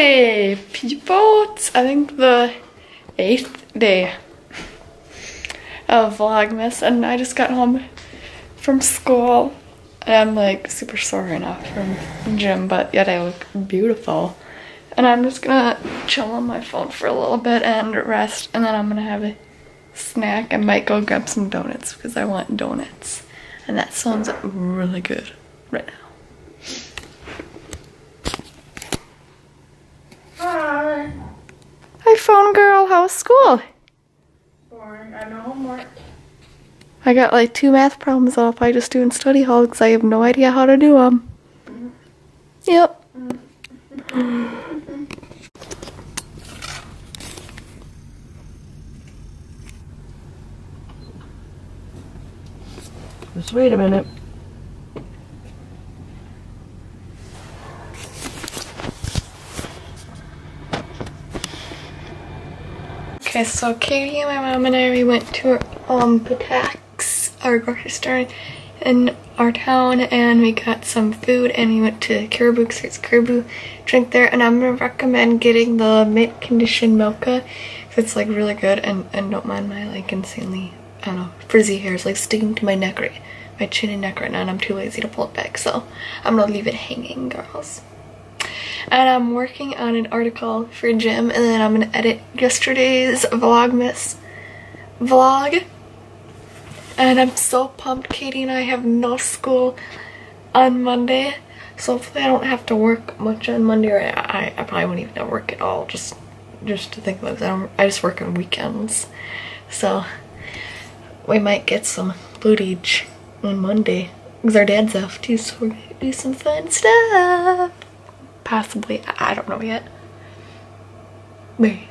Hey, people! It's, I think the eighth day of Vlogmas and I just got home from school and I'm like super sore right now from gym but yet I look beautiful and I'm just gonna chill on my phone for a little bit and rest and then I'm gonna have a snack. I might go grab some donuts because I want donuts and that sounds really good right now. Hi. Hi phone girl, how was school? Boring. I know homework. I got like two math problems off by just doing study hall because I have no idea how to do them. Mm-hmm. Yep. Just wait a minute. Okay, so Katie and my mom and I we went to um Patak's, our grocery store in our town, and we got some food, and we went to Caribou because there's Caribou drink there, and I'm gonna recommend getting the mint condition mocha because it's like really good, and and don't mind my like insanely I don't know frizzy hair is like sticking to my neck right, my chin and neck right now, and I'm too lazy to pull it back, so I'm gonna leave it hanging, girls and I'm working on an article for Jim and then I'm gonna edit yesterday's Vlogmas vlog. And I'm so pumped Katie and I have no school on Monday so hopefully I don't have to work much on Monday or I, I probably won't even work at all just just to think about it. I, don't, I just work on weekends. So we might get some footage on Monday because our dad's off too so we're gonna do some fun stuff possibly. I don't know yet. Maybe.